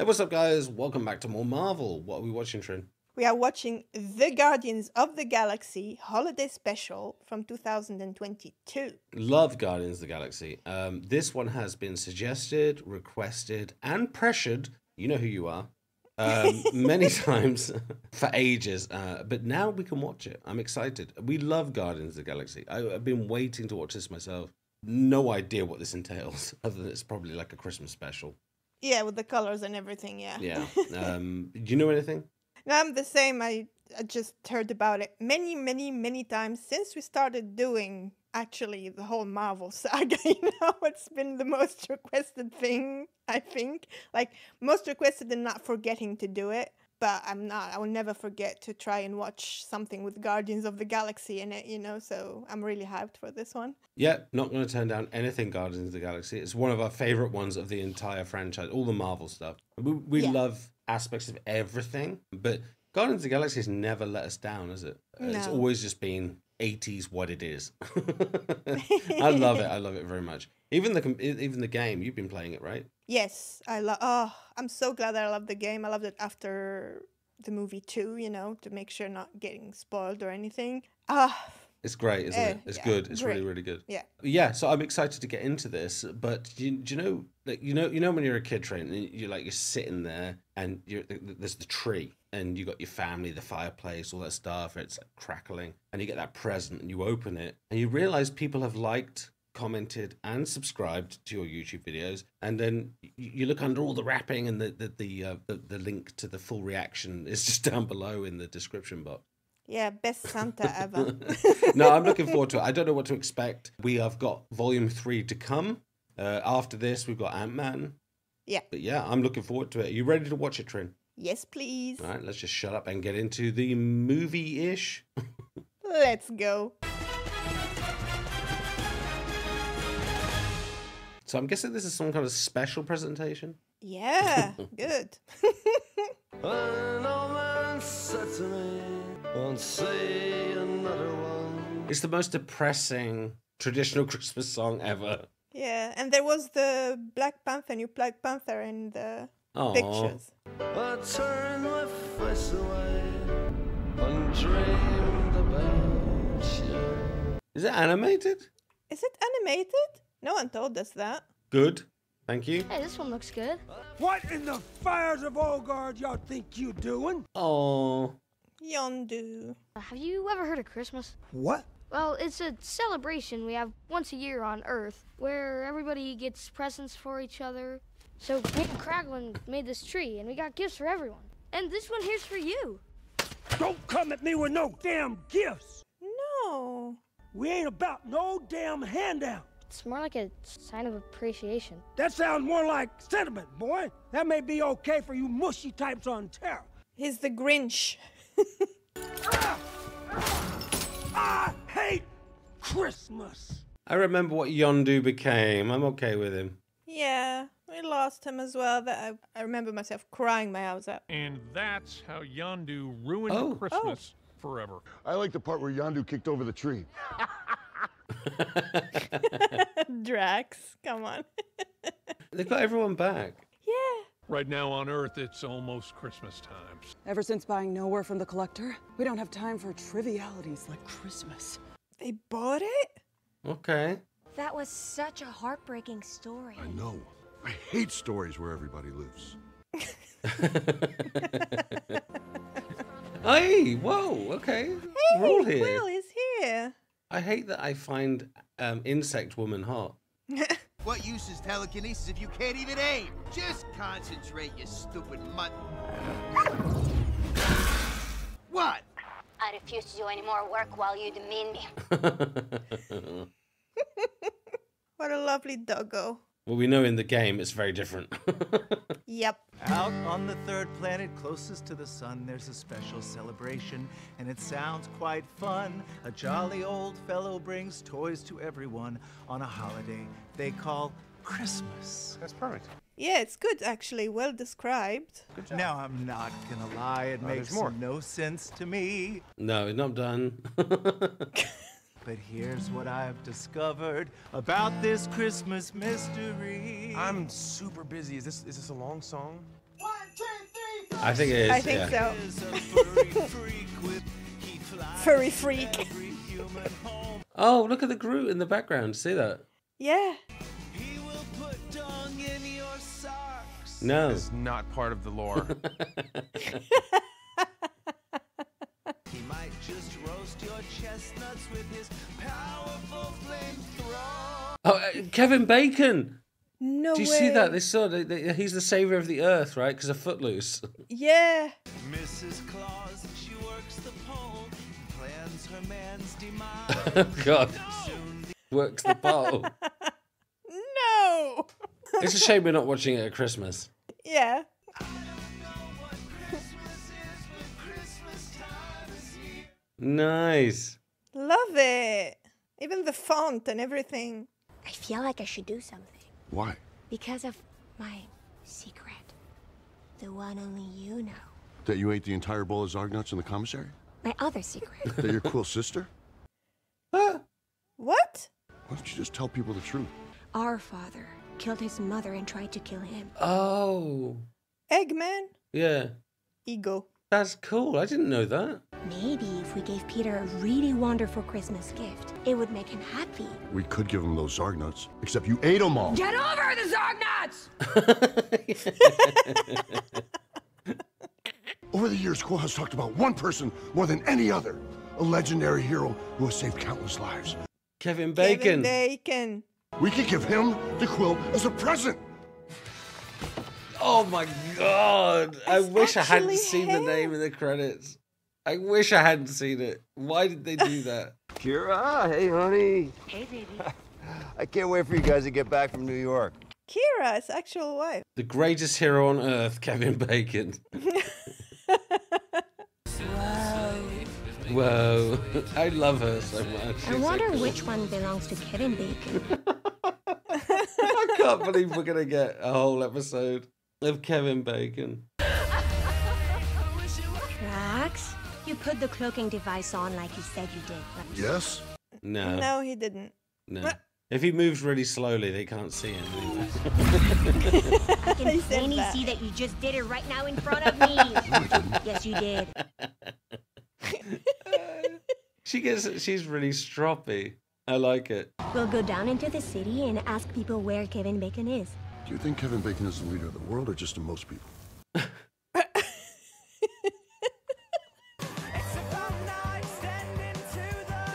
Hey, what's up, guys? Welcome back to more Marvel. What are we watching, Trin? We are watching The Guardians of the Galaxy Holiday Special from 2022. Love Guardians of the Galaxy. Um, this one has been suggested, requested, and pressured. You know who you are. Um, many times for ages, uh, but now we can watch it. I'm excited. We love Guardians of the Galaxy. I, I've been waiting to watch this myself. No idea what this entails, other than it's probably like a Christmas special. Yeah, with the colors and everything, yeah. Yeah. Um, do you know anything? No, I'm the same. I, I just heard about it many, many, many times since we started doing actually the whole Marvel saga. You know, it's been the most requested thing, I think. Like, most requested and not forgetting to do it. But I'm not. I will never forget to try and watch something with Guardians of the Galaxy in it, you know, so I'm really hyped for this one. Yeah, not going to turn down anything Guardians of the Galaxy. It's one of our favorite ones of the entire franchise, all the Marvel stuff. We, we Yeah. love aspects of everything, but Guardians of the Galaxy has never let us down, has it? Uh, It's always just been 80s what it is. I love it. I love it very much. Even the even the game, you've been playing it, right? Yes, I love. Oh, I'm so glad that I love the game. I loved it after the movie too. You know, to make sure not getting spoiled or anything. Ah, It's great, isn't Eh, it? It's yeah, good. It's really, great. really good. yeah. Yeah, so I'm excited to get into this. But do you, do you know, like you know, you know when you're a kid, Trent, you're like you're sitting there, and you're there's the tree, and you got your family, the fireplace, all that stuff. It's like crackling, and you get that present, and you open it, and you realize people have liked, commented, and subscribed to your YouTube videos, and then you look under all the wrapping, and the the the, uh, the the link to the full reaction is just down below in the description box. Yeah, best Santa ever. no, I'm looking forward to it. I don't know what to expect. We have got volume three to come. Uh, after this, we've got Ant Man. Yeah. But yeah, I'm looking forward to it. Are you ready to watch it, Trin? yes, please. All right, let's just shut up and get into the movie ish. Let's go. So I'm guessing this is some kind of special presentation. Yeah, good. An old man said to me, won't say another one. It's the most depressing traditional Christmas song ever. yeah, and there was the Black Panther, new Black Panther in the Oh, pictures. I turned my face away and dreamed about you. is it animated? Is it animated? No one told us that. Good, thank you. Hey, this one looks good. What in the fires of Olgard y'all think you doing? Oh, Yondu. Have you ever heard of Christmas? What? Well, it's a celebration we have once a year on Earth where everybody gets presents for each other. So me and Kraglin made this tree and we got gifts for everyone. And this one here's for you. Don't come at me with no damn gifts. No. We ain't about no damn handout. It's more like a sign of appreciation. That sounds more like sentiment, boy. That may be okay for you mushy types on Terra. He's the Grinch. Ah, ah, I hate Christmas. I remember what Yondu became. I'm okay with him. yeah, we lost him as well. That I, I remember myself crying my eyes out. And that's how Yondu ruined Oh. Christmas forever. I like the part where Yondu kicked over the tree. Drax, come on. They got everyone back. yeah. Right now on Earth, it's almost Christmas times. Ever since buying Nowhere from the Collector, we don't have time for trivialities like Christmas. They bought it? Okay. That was such a heartbreaking story. I know. I hate stories where everybody lives. Hey, whoa, okay. We're Hey, here. Will is here. I hate that I find um, Insect Woman hot. What use is telekinesis if you can't even aim? Just concentrate, you stupid mutt. What? I refuse to do any more work while you demean me. What a lovely doggo. Well, we know in the game it's very different. Yep. Out on the third planet closest to the sun, there's a special celebration, and it sounds quite fun. A jolly old fellow brings toys to everyone on a holiday they call Christmas. That's perfect. Yeah, it's good actually. Well described. Now, I'm not gonna lie, it oh, makes more. no sense to me. no, it's not done. But here's what I've discovered about this Christmas mystery. I'm super busy. Is this is this a long song? What? I think it is. I think yeah. so. Furry freak. Oh, look at the Groot in the background. See that? Yeah. No. It's not part of the lore. your chestnuts with his powerful flamethrower. Oh, uh, Kevin Bacon. No Do you way. see that? They saw they, they, he's the savior of the earth, right? Because of Footloose. Yeah. Mrs. Claus, she works the pole, plans her man's demise. oh God. Works the pole. No. It's a shame we're not watching it at Christmas. Yeah. Nice. Love it. Even the font and everything. I feel like I should do something. Why? Because of my secret. The one only you know. That you ate the entire bowl of Zargnuts in the commissary? My other secret. That your cool sister? What? Why don't you just tell people the truth? Our father killed his mother and tried to kill him. Oh. Eggman. Yeah. Ego. That's cool. I didn't know that. Maybe if we gave Peter a really wonderful Christmas gift, it would make him happy. We could give him those Zargnuts, except you ate them all. Get over the Zargnuts! Over the years, Quill has talked about one person more than any other. A legendary hero who has saved countless lives. Kevin Bacon. Kevin Bacon. Bacon. We could give him the quill as a present. Oh my god! I wish I hadn't actually seen the name in the credits. I wish I hadn't seen it. Why did they do that? Kyra, hey honey. Hey, baby. I can't wait for you guys to get back from New York. Kyra, his actual wife. the greatest hero on earth, Kevin Bacon. Whoa. Whoa. I love her so much. I She's so wonder cool. which one belongs to Kevin Bacon. I can't believe we're gonna get a whole episode of Kevin Bacon. Drax, you put the cloaking device on like you said you did. right? Yes? No. No, he didn't. No. If he moves really slowly, they can't see him. I can He plainly that. see that you just did it right now in front of me. yes, you did. she gets. She's really stroppy. I like it. We'll go down into the city and ask people where Kevin Bacon is. Do you think Kevin Bacon is the leader of the world or just of most people?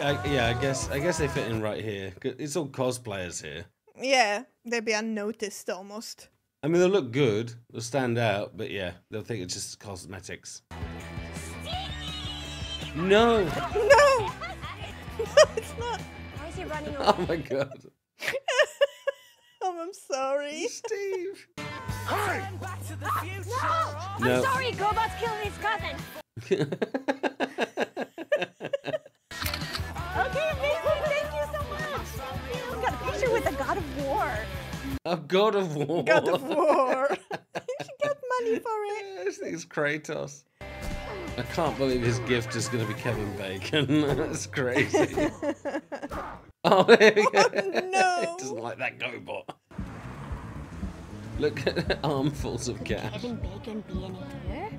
I, yeah, I guess. I guess they fit in right here. It's all cosplayers here. Yeah, they'd be unnoticed almost. I mean, they'll look good. They'll stand out. But yeah, they'll think it's just cosmetics. No. No! No, it's not. Why is he running away? Oh my god. Oh, I'm sorry. Steve. Hey! No! Ah, no. I'm sorry, GoBots killed his cousin. Okay, amazing. Thank you so much. Thank you. We got a picture with a God of War. A god of war. God of War. she got money for it. I think it's Kratos. I can't believe his gift is going to be Kevin Bacon. That's crazy. Oh, there we go. Oh, no. He doesn't like that GoBot. Look at armfuls of cash. Kevin Bacon be any here?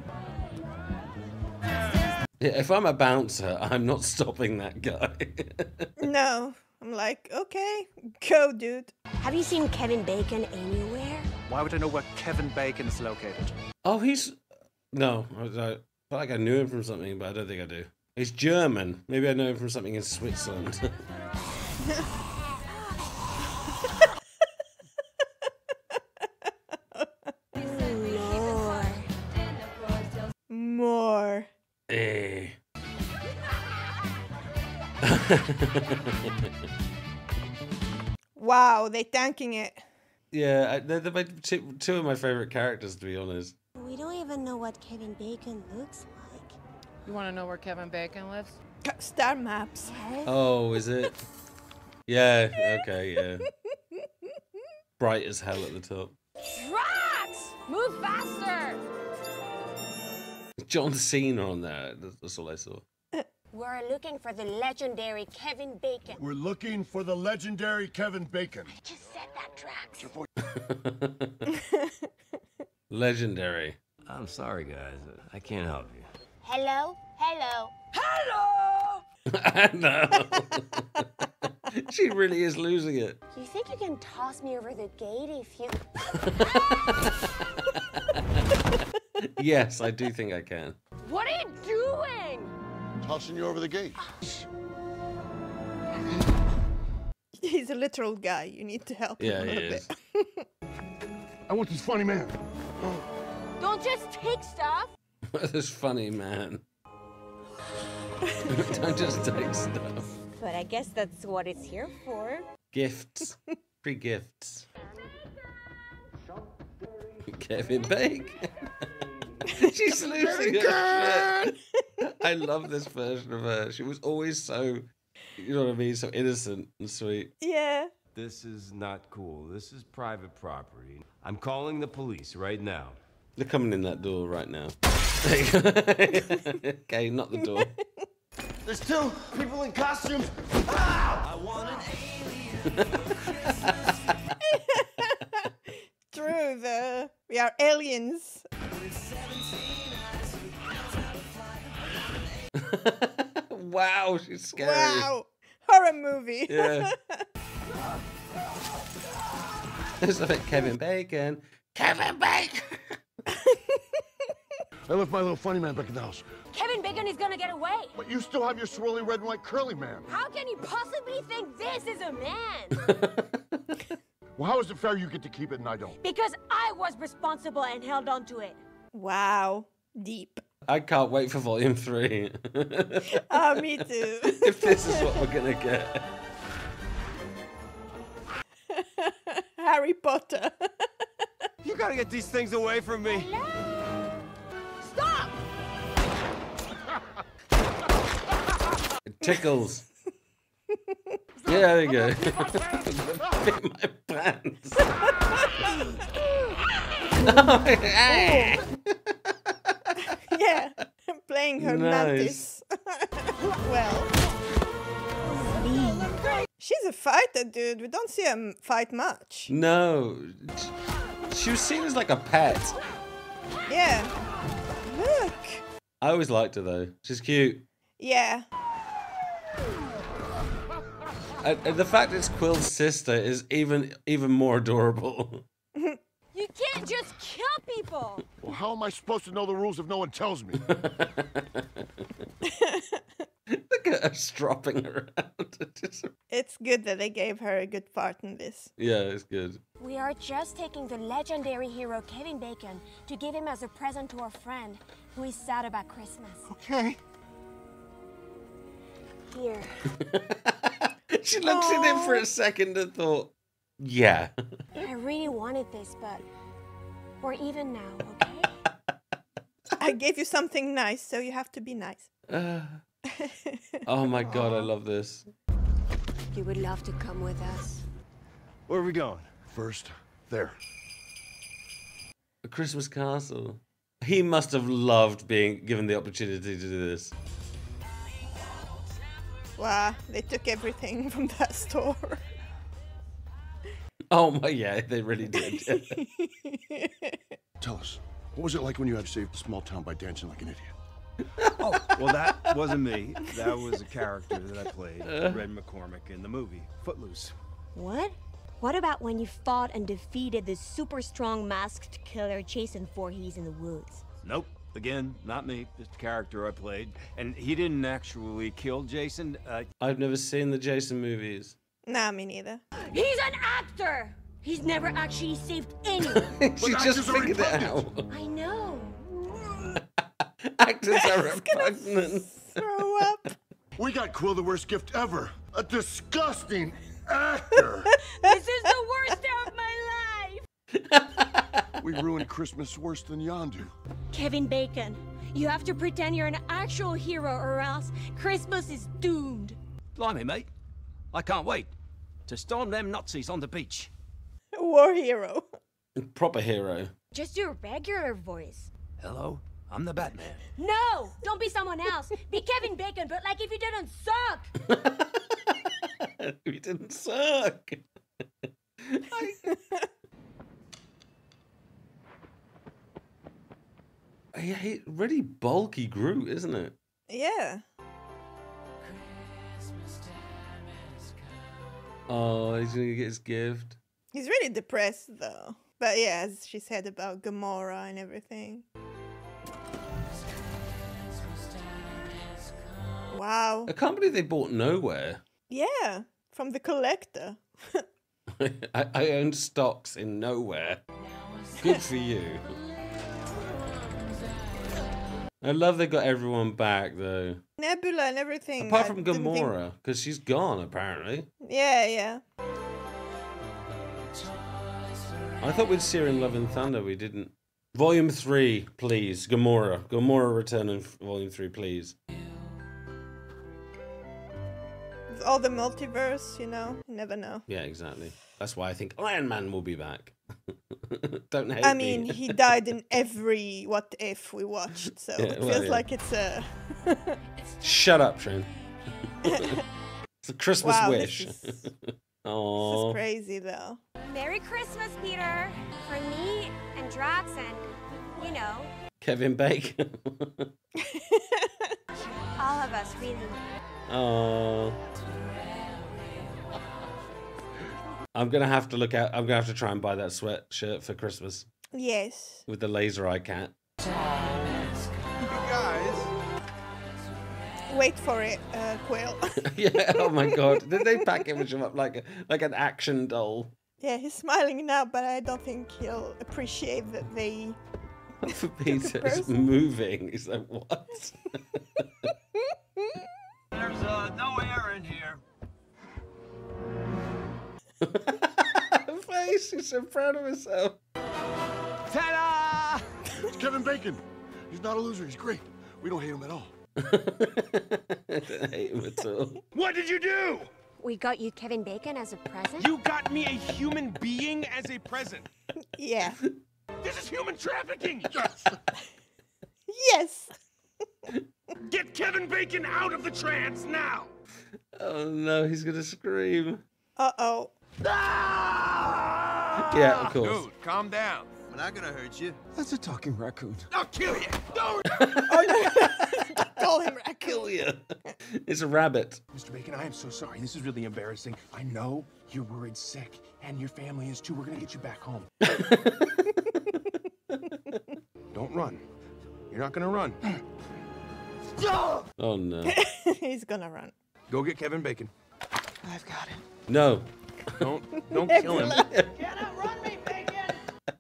Yeah, if I'm a bouncer, I'm not stopping that guy. No. I'm like, okay, go, dude. Have you seen Kevin Bacon anywhere? Why would I know where Kevin Bacon is located? oh, he's. No, I, I feel like I knew him from something, but I don't think I do. He's German. Maybe I know him from something in Switzerland. eh. Wow, they're tanking it. yeah, I, they're, they're my two, two of my favorite characters, to be honest. We don't even know what Kevin Bacon looks like. You want to know where Kevin Bacon lives? Star maps. Oh, is it? Yeah, okay, yeah. Bright as hell at the top. Drax! Move faster! John Cena on there. That's, that's all I saw. We're looking for the legendary Kevin Bacon. We're looking for the legendary Kevin Bacon. I Just said that, Drax. Legendary. I'm sorry, guys. I can't help you. Hello? Hello. Hello! no. she really is losing it. You think you can toss me over the gate if you. Yes, I do think I can. What are you doing? Tossing you over the gate. He's a literal guy. You need to help Yeah, him a he little is. bit. I want this funny man. Don't just take stuff. this funny man. Don't just take stuff. But I guess that's what it's here for. Gifts. Free gifts. Kevin Bacon. She's losing her shit. I love this version of her. She was always so, you know what I mean, so innocent and sweet. Yeah. This is not cool. This is private property. I'm calling the police right now. They're coming in that door right now. There okay, not the door. There's two people in costumes. Ah! I want an alien. True, the we are aliens. wow, she's scary. Wow. Horror movie. Yeah. It's like Kevin Bacon. Kevin Bacon. I left my little funny man back in the house. Kevin Bacon is gonna get away. But you still have your swirly red and white curly man. How can you possibly think this is a man? Well, how is it fair you get to keep it and I don't? because I was responsible and held on to it. Wow. Deep. I can't wait for volume three. Oh, me too. if this is what we're gonna get. Harry Potter. You gotta get these things away from me. Stop! It tickles. Yeah, there you go. Fit my pants. yeah. Playing her Nice. mantis. well. She's a fighter, dude. We don't see her fight much. no. She was seen as like a pet. Yeah. Look. I always liked her though. She's cute. Yeah. And, and the fact it's Quill's sister is even even more adorable. You can't just kill people. Well, how am I supposed to know the rules if no one tells me? Look at her stropping around. It's good that they gave her a good part in this. yeah, it's good. We are just taking the legendary hero Kevin Bacon to give him as a present to our friend who is sad about Christmas. Okay. Here. She looks at him for a second and thought, yeah. I really wanted this, but we're even now, okay? I gave you something nice, so you have to be nice. Uh, oh my god, I love this. You would love to come with us. Where are we going? First, there. A Christmas castle. He must have loved being given the opportunity to do this. Wow, they took everything from that store. Oh my, yeah, they really did. Tell us, what was it like when you had to save the small town by dancing like an idiot? Oh, well, that wasn't me. That was a character that I played, uh-huh. Ren McCormack, in the movie Footloose. What? What about when you fought and defeated the super strong masked killer Jason Voorhees in the woods? Nope. Again, not me. Just a character I played. And he didn't actually kill Jason. Uh, I've never seen the Jason movies. nah, me neither. He's an actor! He's never actually saved anyone. she just figured it out. I know. Actors are repugnant. Throw up. We got Quill the worst gift ever. A disgusting actor. this is the worst day of my life! We ruined Christmas worse than Yondu. Kevin Bacon, you have to pretend you're an actual hero or else Christmas is doomed. blimey, mate. I can't wait to storm them Nazis on the beach. War hero. Proper hero. Just do a regular voice. Hello, I'm the Batman. No! Don't be someone else. Be Kevin Bacon, but like if you didn't suck. we didn't suck. he, he- really bulky Groot, isn't it? Yeah. Oh, he's gonna get his gift. He's really depressed though. But yeah, as she said about Gamora and everything. Wow. I can't believe they bought nowhere. Yeah, from the collector. I, I own stocks in nowhere. Good for you. I love they got everyone back though. Nebula and everything. Apart from think- Gamora, because she's gone apparently. Yeah, yeah. I thought we'd see her in Love and Thunder. We didn't. Volume three, please. Gamora. Gamora return in volume three, please. All the multiverse, you know, you never know. Yeah, exactly. That's why I think Iron Man will be back. Don't hate I me. mean, he died in every What If we watched, so Yeah, it well, feels yeah. like it's a. Shut up, Trin. it's a Christmas Wow, this wish. is- This is crazy though. Merry Christmas, Peter. For me and Drax and, you know, Kevin Bacon. all of us really. Oh. I'm gonna have to look out. I'm gonna have to try and buy that sweatshirt for Christmas Yes. with the laser eye cat. Wait for it, uh, Quill. yeah. Oh my god. Did they package him up like a, like an action doll? yeah, he's smiling now, but I don't think he'll appreciate that they. For Peter, it's moving. He's like, what? There's uh, no air in here. Face. He's so proud of himself. Ta-da! It's Kevin Bacon. He's not a loser. He's great. We don't hate him at all. I don't hate him at all. What did you do? We got you Kevin Bacon as a present? You got me a human being as a present. Yeah. This is human trafficking. Yes. Yes. Get Kevin Bacon out of the trance now. Oh no, he's gonna scream. Uh oh. Ah! Yeah, of course. Dude, calm down. We're not gonna hurt you. That's a talking raccoon. I'll kill you. Don't. oh, no. Call him raccoon. Kill you. It's a rabbit. Mr. Bacon, I am so sorry. This is really embarrassing. I know you're worried sick, and your family is too. We're gonna get you back home. Don't run. You're not gonna run. Stop! Oh no. he's gonna run. Go get Kevin Bacon. I've got him. No. Don't don't kill him.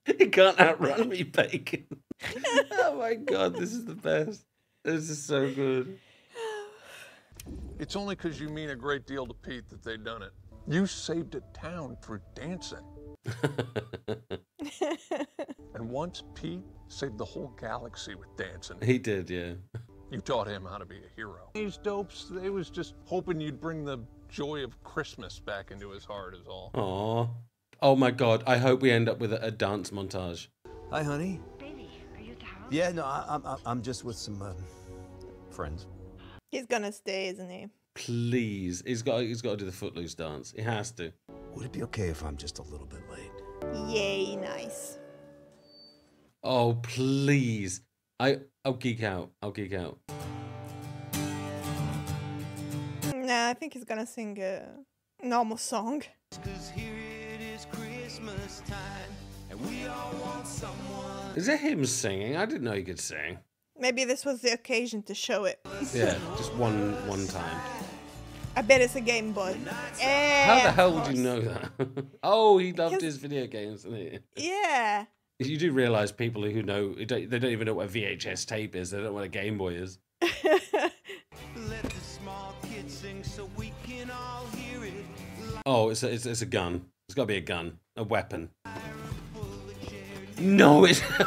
he can't outrun me, Bacon. oh my god, this is the best. This is so good. It's only because you mean a great deal to Pete that they done it. You saved a town through dancing. and once Pete saved the whole galaxy with dancing. He did, yeah. You taught him how to be a hero. These dopes, they was just hoping you'd bring the joy of Christmas back into his heart is all. Aw. Oh my god, I hope we end up with a, a dance montage. Hi, honey. Baby, are you at the house? Yeah, no, I, I'm I'm- I'm just with some um, friends. He's gonna stay, isn't he? Please. He's got he's got to do the footloose dance. He has to. Would it be okay if I'm just a little bit late? Yay, nice. Oh please. I I'll geek out. I'll geek out. Nah, I think he's gonna sing a normal song. Cause here it is Christmas time, and we all want someone. Is it him singing? I didn't know he could sing. Maybe this was the occasion to show it. Yeah, just one one time. I bet it's a Game Boy. How Eh, the hell would you know that? oh, he loved his video games, didn't he? Yeah. You do realize people who know they don't even know what a VHS tape is. They don't know what a Game Boy is. Oh, it's a, it's, it's a gun. It's got to be a gun, a weapon. No, it's no,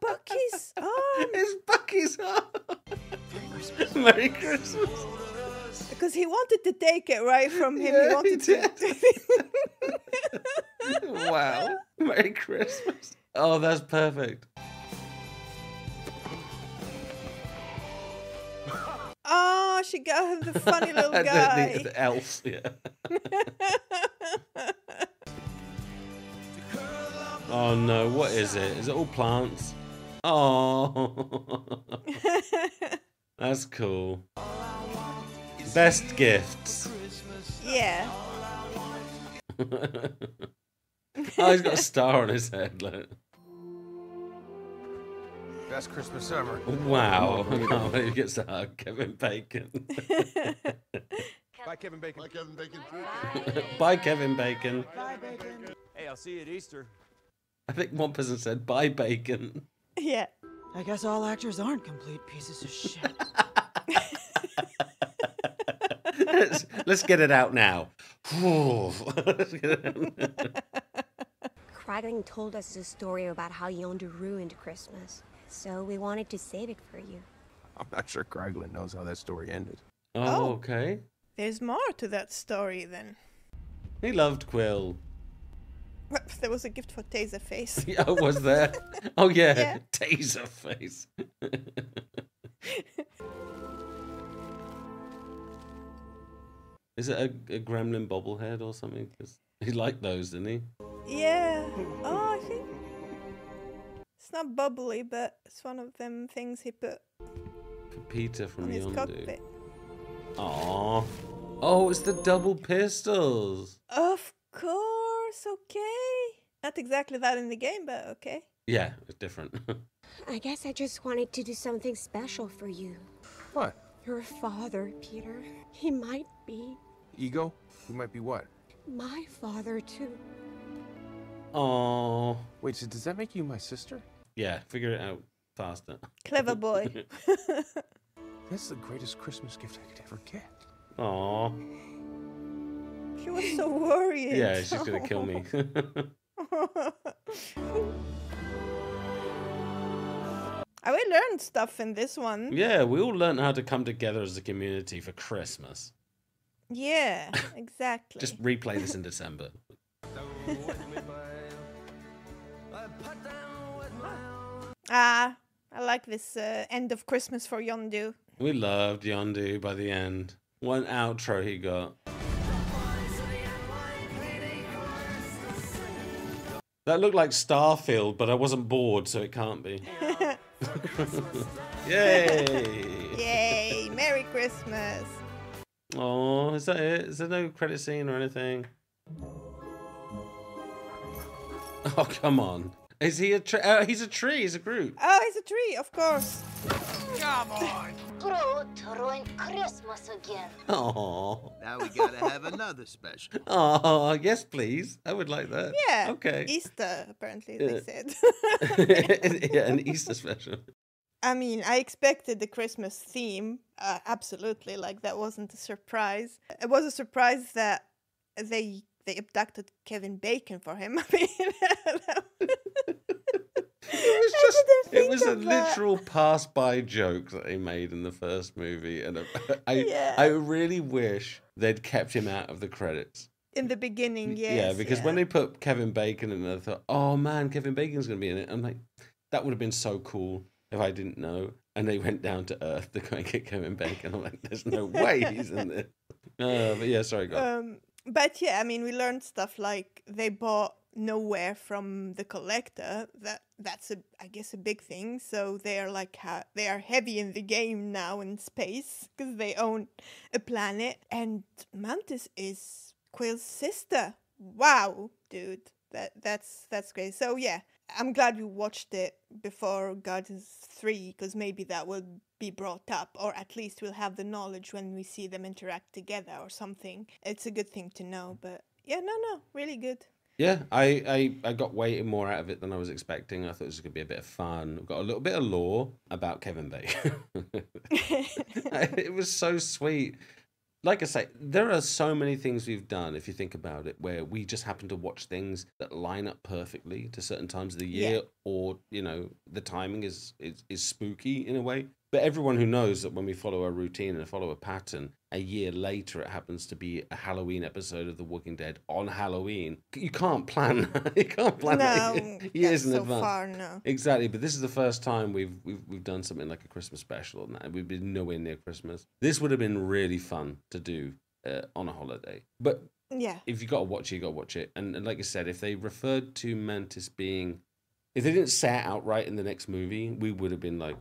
Bucky's arm. It's Bucky's arm. Merry Christmas. Because he wanted to take it right from him. Yeah, he wanted he to. wow. Merry Christmas. Oh, that's perfect. Oh, she got him the funny little The- the- guy. the elf, yeah. Oh no, what is it? Is it all plants? Oh, that's cool. Best gifts. Yeah. oh, he's got a star on his head. Look. Best Christmas ever. Wow. I can't believe he gets to hug Kevin Bacon. Bye, Kevin Bacon. Bye, Kevin Bacon. Bye, Kevin Bacon. Hey, I'll see you at Easter. I think one person said, bye, Bacon. Yeah. I guess all actors aren't complete pieces of shit. let's, let's get it out now. Let's get it out. Kraglin told us a story about how Yondu ruined Christmas. So we wanted to save it for you. I'm not sure Kraglin knows how that story ended. oh, oh. okay. There's more to that story then. He loved Quill. There was a gift for Taserface. Yeah, was there? Oh, yeah. Yeah. Taser face. Is it a, a gremlin bobblehead or something? 'Cause he liked those, didn't he? Yeah. Oh, I think it's not bubbly, but it's one of them things he put For Peter from on his Yondu. cockpit. Aw. Oh, it's the double pistols. Of course. Okay. Not exactly that in the game, but okay. Yeah, it's different. I guess I just wanted to do something special for you. What? Your father, Peter. He might be Ego? He might be what? my father, too. Oh. Wait, so does that make you my sister? Yeah, figure it out faster. Clever boy. That's the greatest Christmas gift I could ever get. Aw. she was so worried. Yeah, she's gonna kill me. I will learn stuff in this one. yeah, we all learned how to come together as a community for Christmas. Yeah, exactly. Just replay this in December. Ah, I like this uh, end of Christmas for Yondu. We loved Yondu by the end. One outro he got. That looked like Starfield, but I wasn't bored, so it can't be. Yay! Yay! Merry Christmas. Oh, is that it? Is there no credit scene or anything? Oh, come on. Is he a tree? Uh, he's a tree. He's a Groot. Oh, he's a tree, of course. Come on. Groot to ruin Christmas again. Oh. Now we gotta have another special. Oh, yes, please. I would like that. Yeah. Okay. Easter, apparently, Yeah. they said. yeah, an Easter special. I mean, I expected the Christmas theme, uh, absolutely. Like that wasn't a surprise. It was a surprise that they they abducted Kevin Bacon for him. I mean, It was just, it was a that. literal pass by joke that they made in the first movie. And I, Yeah. I really wish they'd kept him out of the credits. in the beginning, yes. yeah, because when they put Kevin Bacon in, I thought, oh man, Kevin Bacon's going to be in it. I'm like, that would have been so cool if I didn't know. And they went down to Earth to go and get Kevin Bacon. I'm like, there's no way he's in there. Uh, but yeah, sorry, go. on. Um, but yeah, I mean, we learned stuff like they bought nowhere from the collector. That that's a, I guess, a big thing. So they are like ha- they are heavy in the game now in space because they own a planet. And Mantis is Quill's sister. Wow, dude, that that's that's great. So yeah, I'm glad we watched it before Guardians Three because maybe that will be brought up, or at least we'll have the knowledge when we see them interact together or something. It's a good thing to know. But yeah, no, no, really good. Yeah, I, I, I got way more out of it than I was expecting. I thought it was going to be a bit of fun. Got a little bit of lore about Kevin Bacon. it was so sweet. Like I say, there are so many things we've done, if you think about it, where we just happen to watch things that line up perfectly to certain times of the Yeah. year, or, you know, the timing is, is, is spooky in a way. But everyone who knows that when we follow a routine and follow a pattern, a year later it happens to be a Halloween episode of The Walking Dead on Halloween. You can't plan. you can't plan No, it years in so advance. far, no. Exactly, but this is the first time we've we've we've done something like a Christmas special, and that we've been nowhere near Christmas. This would have been really fun to do uh, on a holiday, but Yeah. if you got to watch it, you got to watch it. And, and like I said, if they referred to Mantis being if they didn't say it outright in the next movie, we would have been like,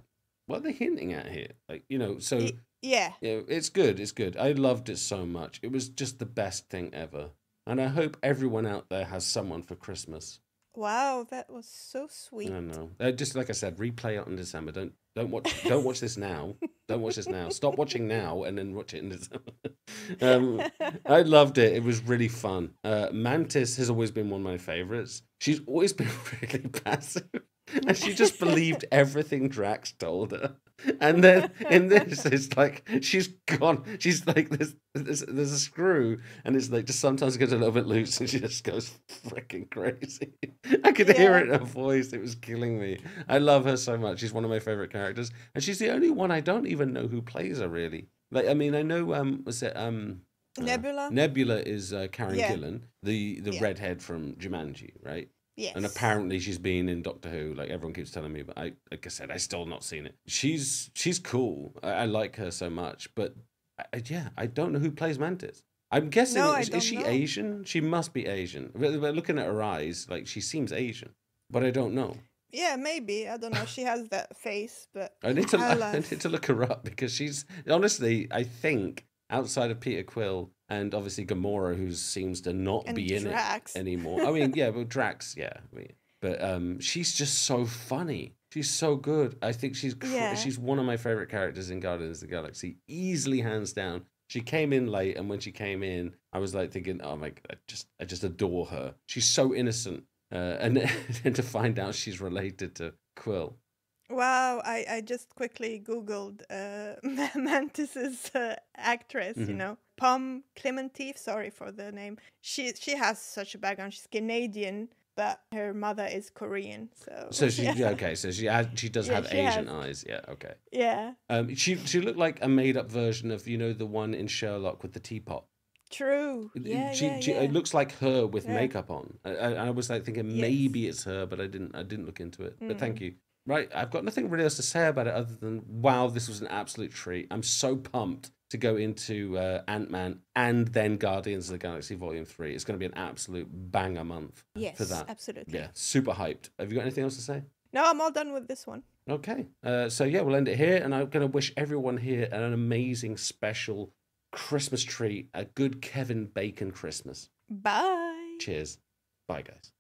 what are they hinting at here? Like, you know, so Yeah. yeah, it's good. It's good. I loved it so much. It was just the best thing ever. And I hope everyone out there has someone for Christmas. Wow, that was so sweet. I know. Uh, just like I said, replay it in December. Don't don't watch don't watch this now. Don't watch this now. Stop watching now and then watch it in December. um, I loved it. It was really fun. Uh, Mantis has always been one of my favorites. She's always been really passive. And she just believed everything Drax told her. And then in this, it's like she's gone. She's like there's, there's there's a screw, and it's like just sometimes gets a little bit loose, and she just goes freaking crazy. I could hear it in her voice. It was killing me. I love her so much. She's one of my favorite characters, and she's the only one I don't even know who plays her really. Like I mean, I know um was it um uh, Nebula? Nebula is uh, Karen Yeah. Gillan, the the Yeah. redhead from Jumanji, right? And apparently she's been in Doctor Who. Like everyone keeps telling me, but I, like I said, I still not seen it. She's she's cool. I, I like her so much, but I, yeah, I don't know who plays Mantis. I'm guessing No, is, is she know. Asian? She must be Asian. But, but looking at her eyes, like she seems Asian, but I don't know. Yeah, maybe. I don't know. She has that face, but I need to I I need to look her up because she's honestly, I think outside of Peter Quill and obviously Gamora, who seems to not And be in Drax. it anymore. I mean, yeah, but Drax, yeah, I mean, but um, she's just so funny. She's so good. I think she's cr- Yeah. she's one of my favorite characters in Guardians of the Galaxy, easily hands down. She came in late, and when she came in, I was like thinking, "Oh my god, I just I just adore her. She's so innocent." Uh, and then to find out she's related to Quill. Wow, I, I just quickly googled uh, Mantis's uh, actress. You Mhm. know, Pom Klementieff. Sorry for the name. She she has such a background. She's Canadian, but her mother is Korean. So So she yeah, okay. So she has, she does Yeah, have she Asian has. eyes. Yeah. Okay. Yeah, Um, she she looked like a made up version of you know the one in Sherlock with the teapot. true. It- Yeah, she, yeah, she, yeah. It looks like her with Yeah. makeup on. I, I, I was like thinking Yes. maybe it's her, but I didn't. I didn't look into it. But thank Mm. you. Right, I've got nothing really else to say about it other than wow, this was an absolute treat. I'm so pumped to go into uh, Ant Man and then Guardians of the Galaxy Volume Three. It's going to be an absolute banger month for Yes, that. absolutely. Yeah, super hyped. Have you got anything else to say? No, I'm all done with this one. Okay. Uh, so yeah, we'll end it here, and I'm going to wish everyone here an amazing, special Christmas treat, a good Kevin Bacon Christmas. Bye. Cheers. Bye, guys.